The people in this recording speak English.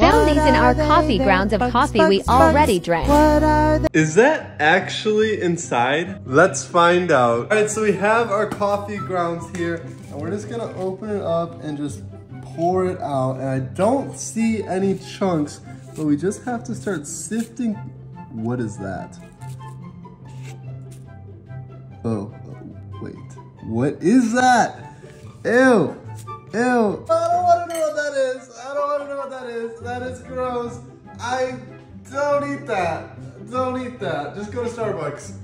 Found these in our coffee grounds of coffee we already drank. Is that actually inside? Let's find out. All right, so we have our coffee grounds here, and we're just gonna open it up and just pour it out. And I don't see any chunks, but we just have to start sifting. What is that? Oh, wait. What is that? Ew. Ew. Is. That is gross. I don't eat that. Don't eat that. Just go to Starbucks.